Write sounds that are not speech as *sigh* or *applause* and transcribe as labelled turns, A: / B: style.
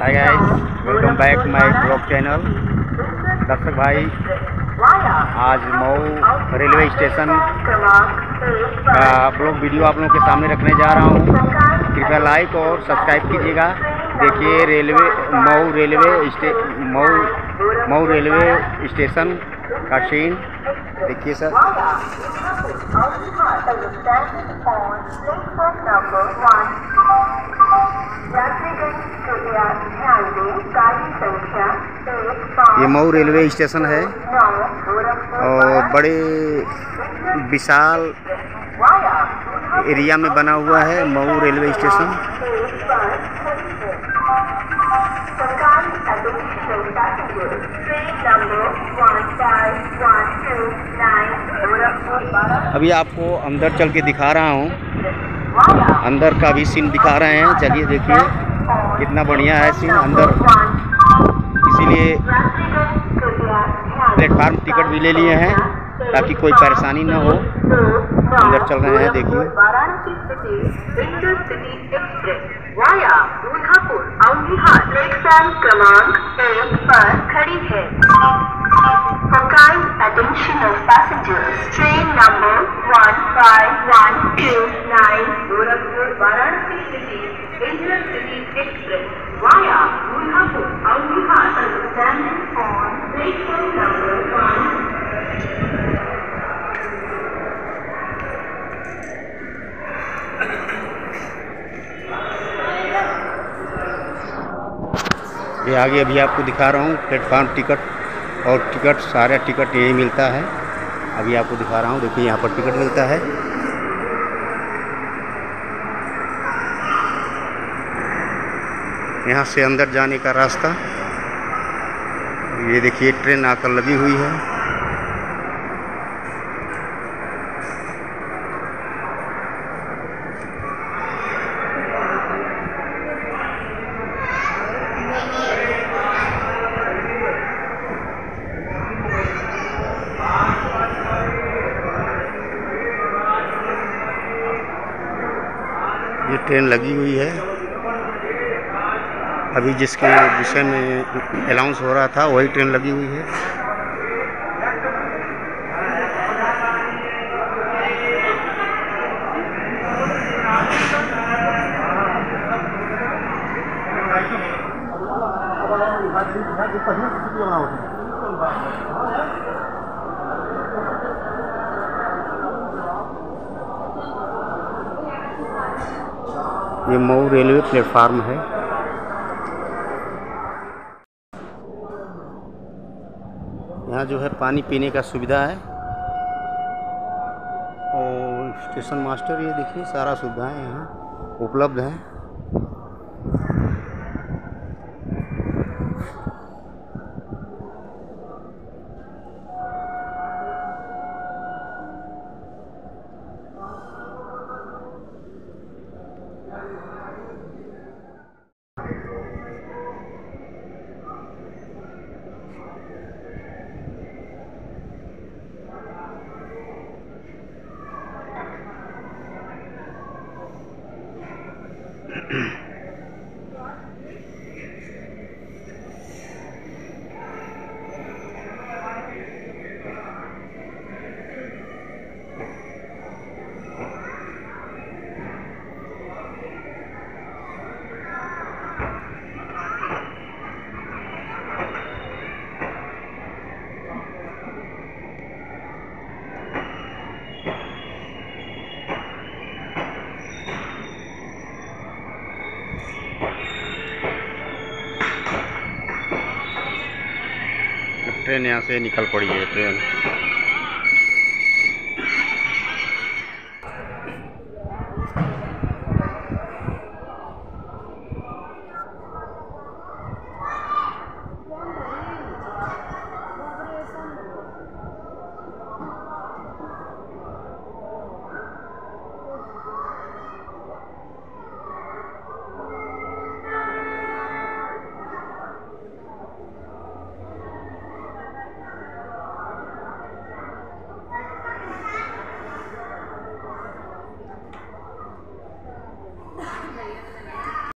A: Hi guys welcome back my blog channel दर्शक भाई, आज मऊ रेलवे स्टेशन का ब्लॉग वीडियो आप लोगों के सामने रखने जा रहा हूँ। कृपया लाइक और सब्सक्राइब कीजिएगा। देखिए, railway, Mau railway Mau Mau railway station का सीन देखिए सर। ये मऊ रेलवे स्टेशन है और बड़े विशाल एरिया में बना हुआ है मऊ रेलवे स्टेशन। अभी आपको अंदर चल के दिखा रहा हूँ। अंदर का भी सीन दिखा रहे हैं। चलिए देखिए, कितना बढ़िया है सीन अंदर। इसीलिए प्लेटफार्म टिकट भी ले लिए हैं, ताकि कोई परेशानी न हो। अंदर चल रहे हैं, देखिए।
B: वाया दूल्हापुर औंधीहाट प्लेटफॉर्म क्रमांक एक पर खड़ी है For kind attention of passengers, train number 15129 Gorakhpur Varanasi City Intercity Express via Durgapur Audhihat standing on platform number
A: ये आगे अभी आपको दिखा रहा हूँ प्लेटफार्म टिकट और टिकट सारा टिकट यही मिलता है। अभी आपको दिखा रहा हूँ, देखिए यहाँ पर टिकट मिलता है। यहाँ से अंदर जाने का रास्ता। ये देखिए, ट्रेन आकर लगी हुई है ये ट्रेन लगी हुई है। अभी जिसके विषय में अनाउंस हो रहा था, वही ट्रेन लगी हुई है। ये मऊ रेलवे प्लेटफार्म है। यहाँ जो है पानी पीने का सुविधा है। और स्टेशन मास्टर, ये देखिए, सारा सुविधाएँ यहाँ उपलब्ध हैं। mm *clears throat* ट्रेन यहाँ से निकल पड़ी है ट्रेन।